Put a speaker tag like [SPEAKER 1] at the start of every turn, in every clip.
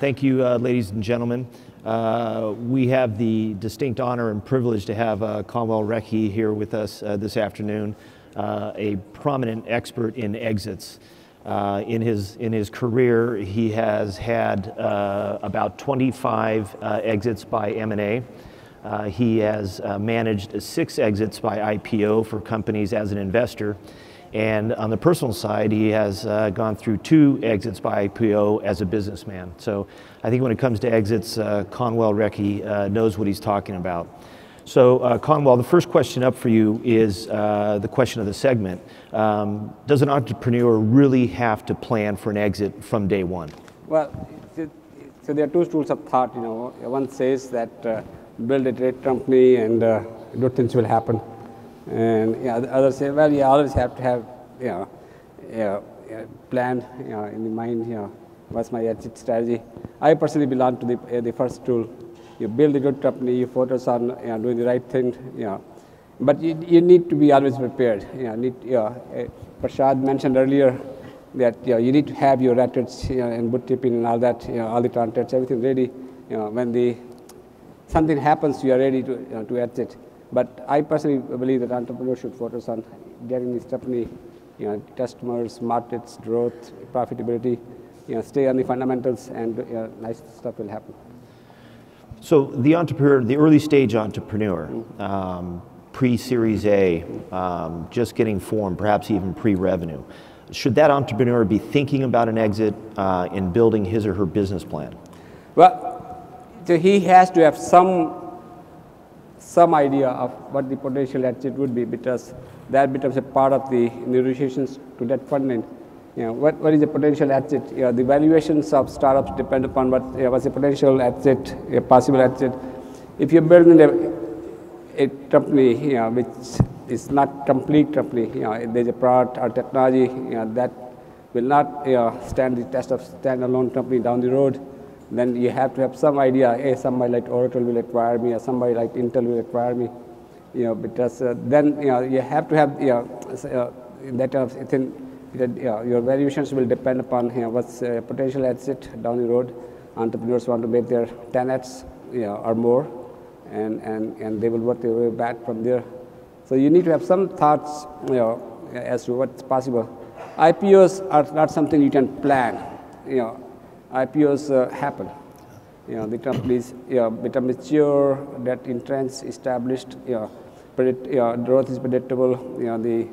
[SPEAKER 1] Thank you, uh, ladies and gentlemen. Uh, we have the distinct honor and privilege to have uh, Kanwal Rekhi here with us uh, this afternoon, uh, a prominent expert in exits. Uh, in, his, in his career, he has had about 25 exits by M&A. he has managed six exits by IPO for companies as an investor. And on the personal side, he has uh, gone through two exits by IPO as a businessman. So I think when it comes to exits, uh, Kanwal Rekhi uh, knows what he's talking about. So uh, Kanwal, the first question up for you is uh, the question of the segment. Um, does an entrepreneur really have to plan for an exit from day one?
[SPEAKER 2] Well, so there are two schools of thought. You know, one says that uh, build a great company and good things will happen. And yeah, the others say, well, you always have to have, you know, you know, planned you know, in the mind, you know, what's my exit strategy. I personally belong to the, uh, the first tool. You build a good company, you focus on you know, doing the right thing, you know. But you, you need to be always prepared. You know, need, you know, uh, Prashad mentioned earlier that you, know, you need to have your records you know, and bookkeeping and all that, you know, all the contacts, everything ready. You know, when the something happens, you are ready to, you know, to exit. But I personally believe that entrepreneurs should focus on getting this company, you know, customers, markets, growth, profitability, you know, stay on the fundamentals, and you know, nice stuff will happen.
[SPEAKER 1] So the entrepreneur, the early stage entrepreneur, um, pre-Series A, um, just getting formed, perhaps even pre-revenue, should that entrepreneur be thinking about an exit uh, in building his or her business plan?
[SPEAKER 2] Well, so he has to have some some idea of what the potential exit would be because that becomes a part of the negotiations to that funding. You know, what, what is the potential exit? You know, the valuations of startups depend upon what you know, what's the potential exit, a possible exit. If you're building a, a company you know, which is not complete company, you know, there's a product or technology you know, that will not you know, stand the test of standalone company down the road, then you have to have some idea, hey, somebody like Oracle will acquire me, or somebody like Intel will acquire me, you know, because uh, then, you know, you have to have, you know, uh, that of, you know, your valuations will depend upon, you know, what's uh, potential exit down the road. Entrepreneurs want to make their 10x, you know, or more, and, and, and they will work their way back from there. So you need to have some thoughts, you know, as to what's possible. IPOs are not something you can plan, you know, IPOs uh, happen. You know, the companies you know, become mature, that entrance established, you know, predict, you know, growth is predictable, you know, the,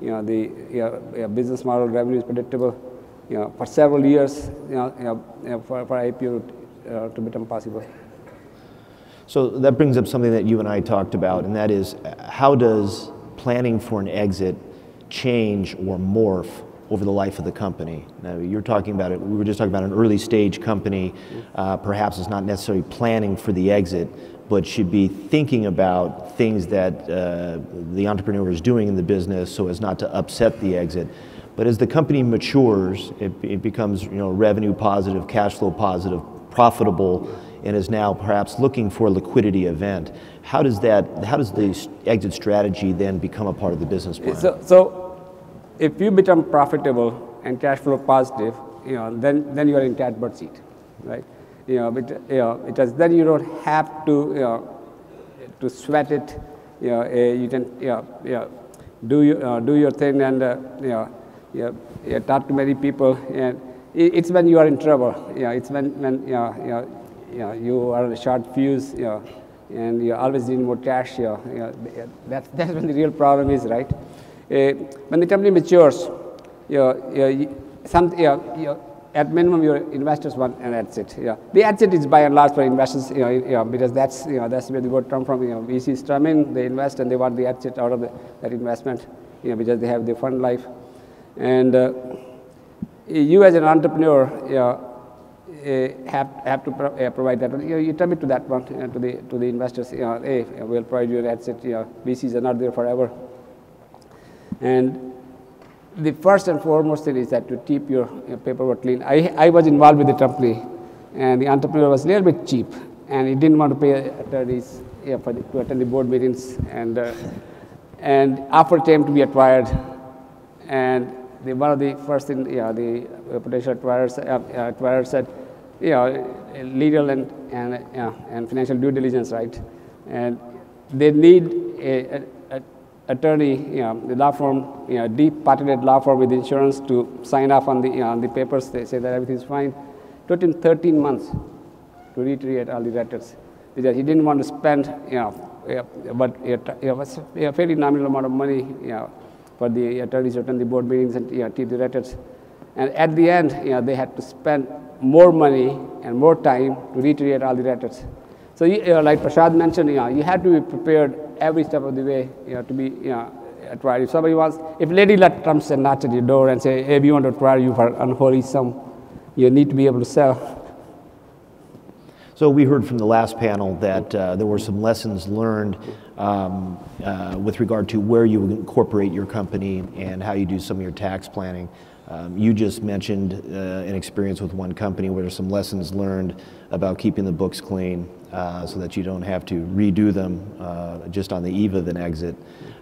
[SPEAKER 2] you know, the you know, business model revenue is predictable. You know, for several years, you know, you know, for, for IPO uh, to become possible.
[SPEAKER 1] So that brings up something that you and I talked about, and that is how does planning for an exit change or morph over the life of the company. Now, you're talking about it, we were just talking about an early stage company, uh, perhaps it's not necessarily planning for the exit, but should be thinking about things that uh, the entrepreneur is doing in the business so as not to upset the exit. But as the company matures, it, it becomes you know, revenue positive, cash flow positive, profitable, and is now perhaps looking for a liquidity event. How does that, how does the exit strategy then become a part of the business plan?
[SPEAKER 2] So, so if you become profitable and cash flow positive, you know, then, then you are in catbird seat, right? You know, but, you know, because then you don't have to, you know, to sweat it. You know, uh, you can, you know, you know, do your, uh, do your thing and, uh, you know, you, know, you talk to many people. And it's when you are in trouble. You know, it's when, when you, know, you, know, you, know, you are a short fuse, you know, and you always need more cash. You know, you know, that's, that's when the real problem is, right? Uh, when the company matures, your, some, your, at minimum your investors want an exit. Yeah. The exit is by and large for investors, you know, you know, because that's, you know, that's where the word come from. You know, VCs come in, they invest and they want the exit out of the, that investment, you know, because they have the fund life. And uh, you as an entrepreneur, you know, uh, have, have to pro uh, provide that. You, know, you commit to that one, to, the, to the investors, you know, hey, we'll provide you an exit. You know, VCs are not there forever. And the first and foremost thing is that to keep your, your paperwork clean. I, I was involved with the company, and the entrepreneur was a little bit cheap, and he didn't want to pay attorneys yeah, for the, to attend the board meetings, and uh, and offer came to be acquired, and the, one of the first thing, yeah, the potential acquirers, uh, acquirers said, you know, legal and, and, know, and financial due diligence, right? And they need a, a attorney, you know, the law firm, you know, deep partnered law firm with insurance to sign off on the, you know, on the papers. They say that everything is fine. Took him 13 months to reiterate all the debtors because he didn't want to spend, you know, but it, was a fairly nominal amount of money, you know, for the attorneys to attend the board meetings and you know, the debtors. And at the end, you know, they had to spend more money and more time to reiterate all the debtors. So, you, know, like Prashad mentioned, you know, you have to be prepared every step of the way, you know, to be, you know, acquired. If somebody wants, if Lady Luck comes and knocks at your door and say, hey, we want to acquire you for unholy sum, you need to be able to sell.
[SPEAKER 1] So we heard from the last panel that uh, there were some lessons learned um, uh, with regard to where you incorporate your company and how you do some of your tax planning. Um, you just mentioned uh, an experience with one company where some lessons learned about keeping the books clean uh, so that you don't have to redo them uh, just on the eve of an exit.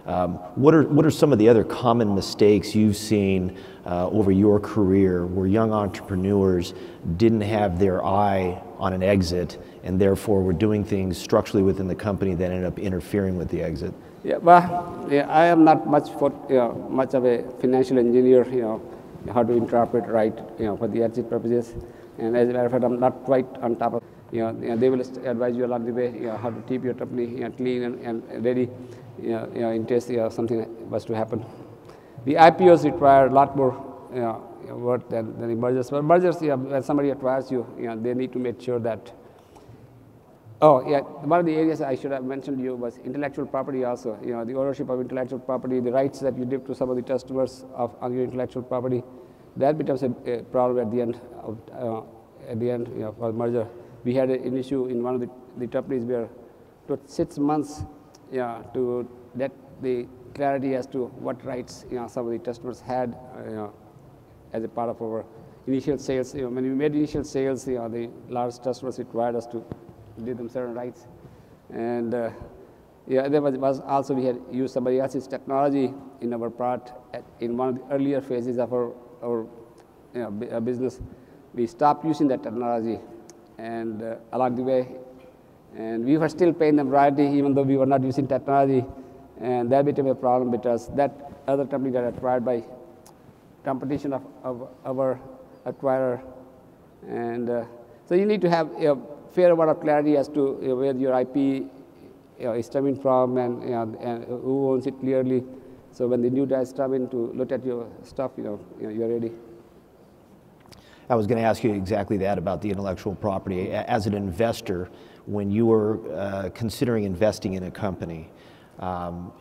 [SPEAKER 1] Um, what, are, what are some of the other common mistakes you've seen uh, over your career where young entrepreneurs didn't have their eye on an exit and therefore were doing things structurally within the company that ended up interfering with the exit?
[SPEAKER 2] Yeah, well, yeah, I am not much for you know, much of a financial engineer. You know, how to interpret right, you know, for the exit purposes. And as a matter of fact, I'm not quite on top of, you know, you know they will advise you along the way, you know, how to keep your company you know, clean and, and ready, you know, you know, in case you know, something was to happen. The IPOs require a lot more you know, work than, than the mergers. But mergers, you know, when somebody acquires you, you know, they need to make sure that Oh, yeah, one of the areas I should have mentioned to you was intellectual property also. You know, the ownership of intellectual property, the rights that you give to some of the customers of, your intellectual property, that becomes a, a problem at the end of, uh, at the end, you know, for merger. We had an issue in one of the, the companies where it took six months yeah, to get the clarity as to what rights you know, some of the customers had uh, you know, as a part of our initial sales. You know, when we made initial sales, you know, the large customers required us to give them certain rights. And uh, yeah, there was, was, also we had used somebody else's technology in our part at, in one of the earlier phases of our, our you know, uh, business. We stopped using that technology and uh, along the way, and we were still paying them royalty even though we were not using technology. And that became a problem because that other company got acquired by competition of, of our acquirer. And uh, so you need to have a fair amount of clarity as to where your IP you know, is coming from and, you know, and who owns it clearly. So when the new guys come in to look at your stuff, you know, you know you're ready.
[SPEAKER 1] I was going to ask you exactly that about the intellectual property. As an investor, when you were uh, considering investing in a company, um,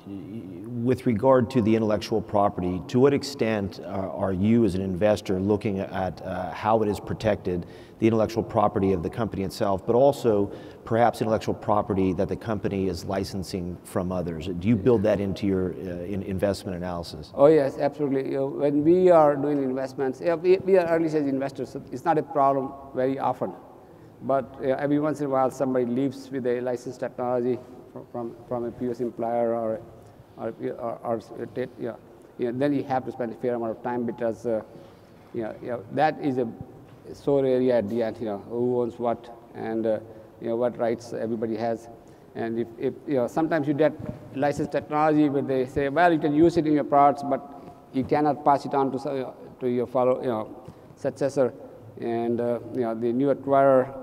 [SPEAKER 1] with regard to the intellectual property, to what extent are, are you as an investor looking at uh, how it is protected, the intellectual property of the company itself, but also perhaps intellectual property that the company is licensing from others? Do you build that into your uh, in investment analysis?
[SPEAKER 2] Oh yes, absolutely. You know, when we are doing investments, we, we, are early stage investors, so it's not a problem very often. But uh, every once in a while somebody leaves with a licensed technology from, from a previous employer or, or, or, or yeah, you know, then you have to spend a fair amount of time because uh, that is a sore area at the end, you know, who owns what and uh, you know, what rights everybody has. And if, if, you know, sometimes you get licensed technology where they say, well, you can use it in your products, but you cannot pass it on to, to your follow, you know, successor. And uh, you know, the new acquirer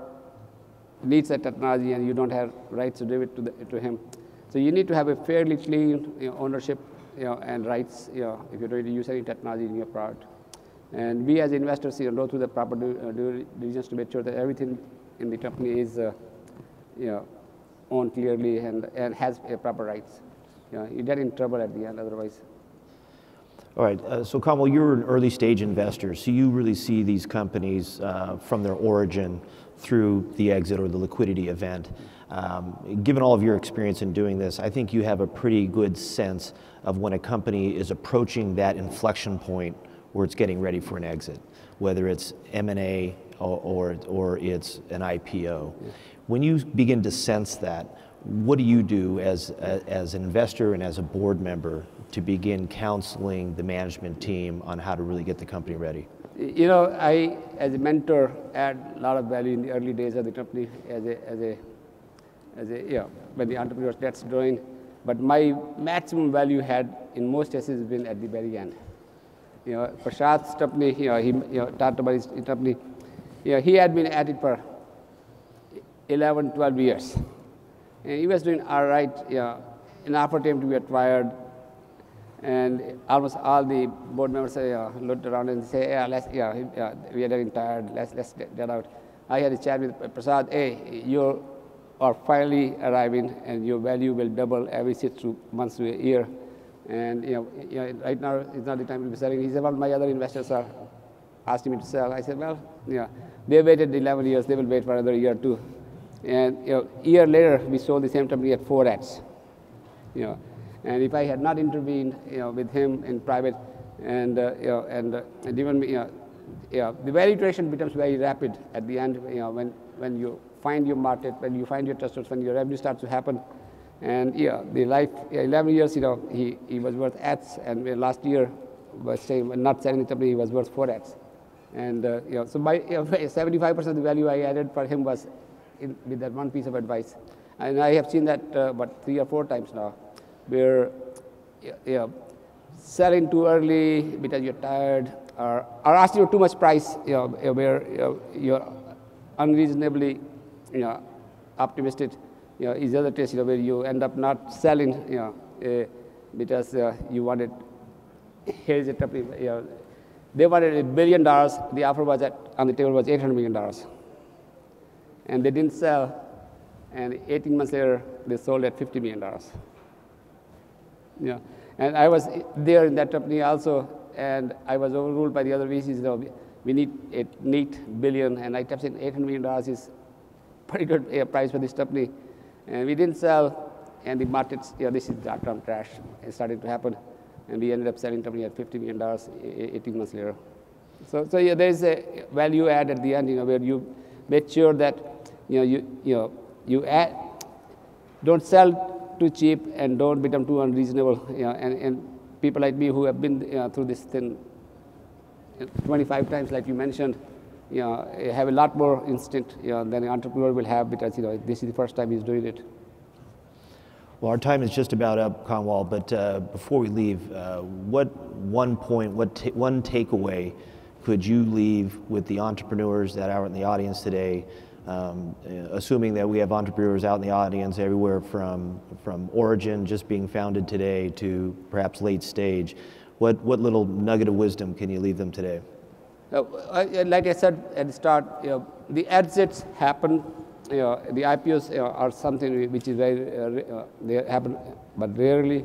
[SPEAKER 2] needs that technology and you don't have rights to give it to, the, to him. So you need to have a fairly clean you know, ownership you know, and rights you know, if you're going to use any technology in your product. And we as investors you know, go through the proper uh, due diligence to make sure that everything in the company is uh, you know, owned clearly and, and has a proper rights. You, know, you get in trouble at the end otherwise.
[SPEAKER 1] All right, uh, so Kanwal, you're an early stage investor, so you really see these companies uh, from their origin through the exit or the liquidity event. Um, given all of your experience in doing this, I think you have a pretty good sense of when a company is approaching that inflection point where it's getting ready for an exit, whether it's M&A or, or, or it's an IPO. When you begin to sense that, what do you do as, as an investor and as a board member to begin counseling the management team on how to really get the company ready?
[SPEAKER 2] You know, I, as a mentor, add a lot of value in the early days of the company as a, as a, as a, yeah, when the entrepreneurs gets growing. But my maximum value had, in most cases, been at the very end. You know, Prashad's company, you know, he you know, talked about his company. You know, he had been at it for 11, 12 years. And he was doing all right, you know, for him to be acquired and almost all the board members uh, looked around and say, yeah, let's, yeah, yeah, we are getting tired, let's, let's get, get out. I had a chat with Prasad, hey, you are finally arriving and your value will double every six months to a year. And you know, you know, right now it's not the time to be selling. He said, well, my other investors are asking me to sell. I said, well, yeah, they waited 11 years, they will wait for another year too. And you know, a year later, we sold the same company at 4x. You know, and if I had not intervened, you know, with him in private, and uh, you know, and, uh, and even you know, you know, the value creation becomes very rapid at the end. You know, when when you find your market, when you find your customers, when your revenue starts to happen, and yeah, the life, yeah, 11 years, you know, he, he was worth X, and last year was saying not selling the company, he was worth 4x. And uh, you know, so my you know, 75% of the value I added for him was in, with that one piece of advice. And I have seen that uh, but three or four times now where you know, selling too early because you're tired or, or asking for too much price, you know, where you know, you're unreasonably you know, optimistic. You know, is the other case you know, where you end up not selling you know, uh, because uh, you wanted, here's a company, you know, they wanted a billion dollars, the offer was at, on the table was $800 million. And they didn't sell, and 18 months later, they sold at $50 million. Yeah. And I was there in that company also, and I was overruled by the other VCs. Know, we need a neat billion, and I kept saying $800 million is pretty good price for this company. And we didn't sell, and the markets, you know, this is dot-com crash. It started to happen, and we ended up selling company at $50 million 18 months later. So, so yeah, there's a value add at the end, you know, where you make sure that, you know, you, you know, you add, don't sell too cheap and don't become too unreasonable. You know, and, and people like me who have been you know, through this thing 25 times, like you mentioned, you know, have a lot more instinct you know, than an entrepreneur will have because you know, this is the first time he's doing it.
[SPEAKER 1] Well, our time is just about up, Kanwal, but uh, before we leave, uh, what one point, what ta- one takeaway could you leave with the entrepreneurs that are in the audience today um, assuming that we have entrepreneurs out in the audience everywhere from, from origin, just being founded today, to perhaps late stage, what, what little nugget of wisdom can you leave them today?
[SPEAKER 2] Uh, like I said at the start, you know, the exits happen. You know, the IPOs you know, are something which is very uh, uh, they happen, but rarely.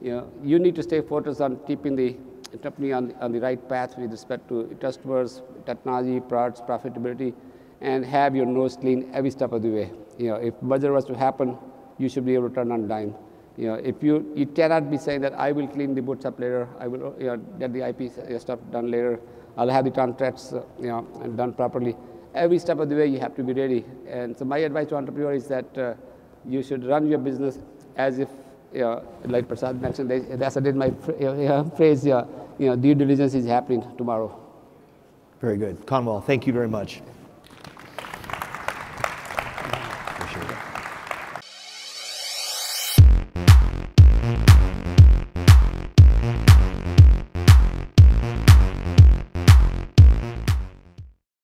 [SPEAKER 2] You know, you need to stay focused on keeping the company on, on the right path with respect to customers, technology, products, profitability and have your nose clean every step of the way. You know, if merger was to happen, you should be able to turn on dime. You know, if you, you cannot be saying that I will clean the boots up later, I will you know, get the IP stuff done later, I'll have the contracts uh, you know, done properly. Every step of the way, you have to be ready. And so my advice to entrepreneurs is that uh, you should run your business as if, you know, like Prasad mentioned, that's I did my phrase, you know, due diligence is happening tomorrow.
[SPEAKER 1] Very good. Kanwal, thank you very much.